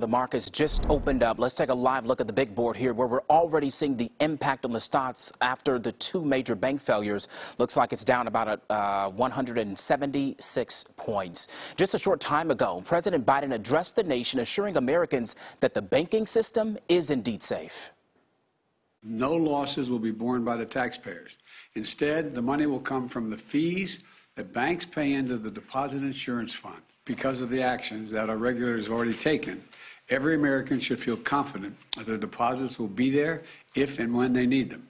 The markets just opened up. Let's take a live look at the big board here where we're already seeing the impact on the stocks after the two major bank failures. Looks like it's down about uh, 176 points. Just a short time ago, President Biden addressed the nation assuring Americans that the banking system is indeed safe. No losses will be borne by the taxpayers. Instead, the money will come from the fees that banks pay into the Deposit Insurance Fund because of the actions that our regulators have already taken. Every American should feel confident that their deposits will be there if and when they need them.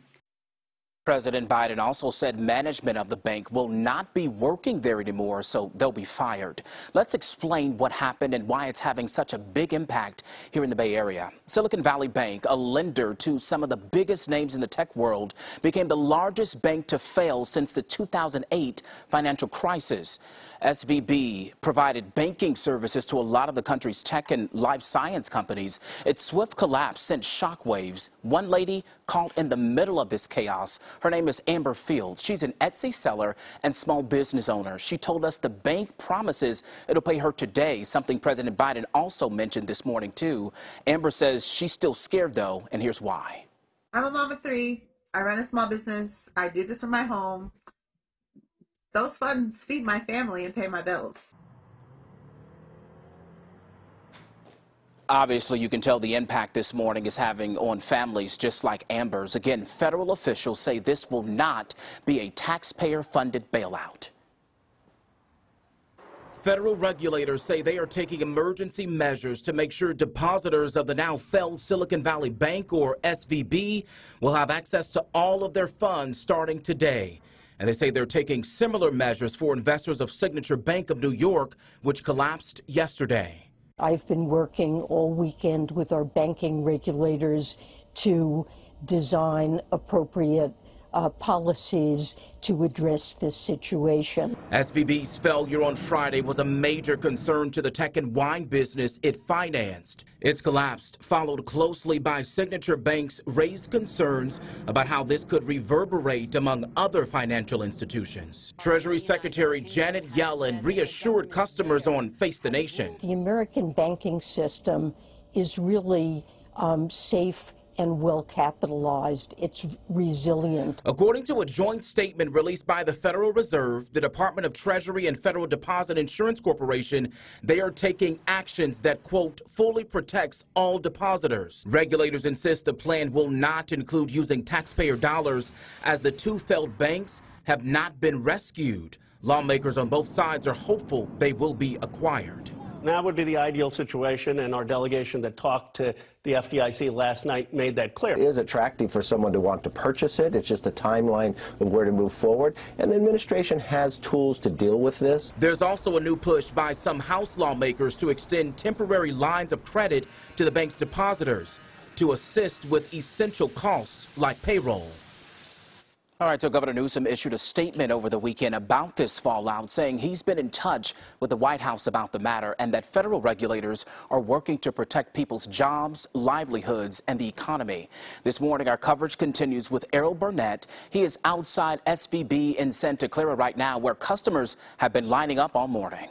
President Biden also said management of the bank will not be working there anymore, so they'll be fired. Let's explain what happened and why it's having such a big impact here in the Bay Area. Silicon Valley Bank, a lender to some of the biggest names in the tech world, became the largest bank to fail since the 2008 financial crisis. SVB provided banking services to a lot of the country's tech and life science companies. Its swift collapse sent shockwaves. One lady caught in the middle of this chaos her name is Amber Fields. She's an Etsy seller and small business owner. She told us the bank promises it'll pay her today, something President Biden also mentioned this morning, too. Amber says she's still scared, though, and here's why. I'm a mom of three. I run a small business. I do this from my home. Those funds feed my family and pay my bills. Obviously, you can tell the impact this morning is having on families just like Amber's. Again, federal officials say this will not be a taxpayer-funded bailout. Federal regulators say they are taking emergency measures to make sure depositors of the now failed Silicon Valley Bank, or SVB, will have access to all of their funds starting today. And they say they're taking similar measures for investors of Signature Bank of New York, which collapsed yesterday. I've been working all weekend with our banking regulators to design appropriate uh, policies to address this situation. SVB's failure on Friday was a major concern to the tech and wine business it financed. Its collapse, followed closely by Signature Bank's raised concerns about how this could reverberate among other financial institutions. Treasury Secretary Janet Yellen reassured customers on Face the Nation. The American banking system is really um, safe and well capitalized. It's resilient. According to a joint statement released by the Federal Reserve, the Department of Treasury, and Federal Deposit Insurance Corporation, they are taking actions that, quote, fully protects all depositors. Regulators insist the plan will not include using taxpayer dollars as the two failed banks have not been rescued. Lawmakers on both sides are hopeful they will be acquired. That would be the ideal situation, and our delegation that talked to the FDIC last night made that clear. It is attractive for someone to want to purchase it. It's just a timeline of where to move forward, and the administration has tools to deal with this. There's also a new push by some House lawmakers to extend temporary lines of credit to the bank's depositors to assist with essential costs like payroll. All right, so Governor Newsom issued a statement over the weekend about this fallout, saying he's been in touch with the White House about the matter and that federal regulators are working to protect people's jobs, livelihoods, and the economy. This morning, our coverage continues with Errol Burnett. He is outside SVB in Santa Clara right now, where customers have been lining up all morning.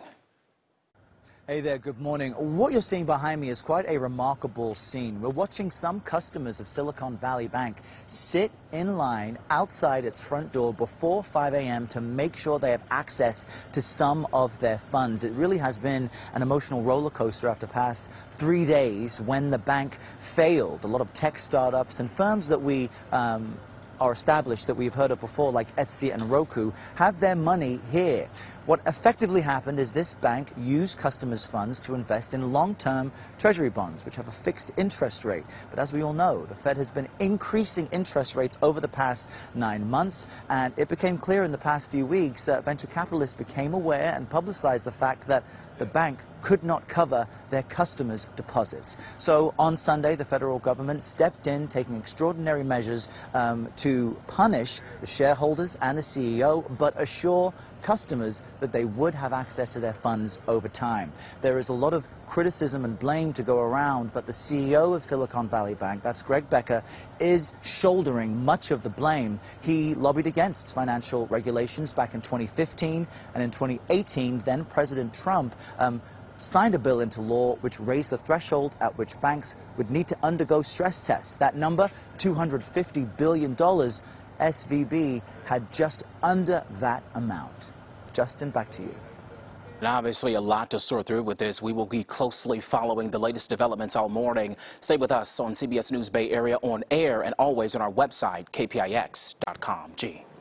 Hey there, good morning. What you're seeing behind me is quite a remarkable scene. We're watching some customers of Silicon Valley Bank sit in line outside its front door before 5 a.m. to make sure they have access to some of their funds. It really has been an emotional roller coaster after past three days when the bank failed. A lot of tech startups and firms that we um, are established that we've heard of before, like Etsy and Roku, have their money here. What effectively happened is this bank used customers' funds to invest in long-term treasury bonds, which have a fixed interest rate. But as we all know, the Fed has been increasing interest rates over the past nine months, and it became clear in the past few weeks that venture capitalists became aware and publicized the fact that the bank could not cover their customers' deposits. So on Sunday, the federal government stepped in, taking extraordinary measures um, to punish the shareholders and the CEO, but assure customers that they would have access to their funds over time. There is a lot of criticism and blame to go around, but the CEO of Silicon Valley Bank, that's Greg Becker, is shouldering much of the blame. He lobbied against financial regulations back in 2015 and in 2018, then President Trump um, signed a bill into law which raised the threshold at which banks would need to undergo stress tests. That number, $250 billion. SVB had just under that amount. Justin, back to you. And obviously a lot to sort through with this. We will be closely following the latest developments all morning. Stay with us on CBS News Bay Area on air and always on our website, kpix.com. G.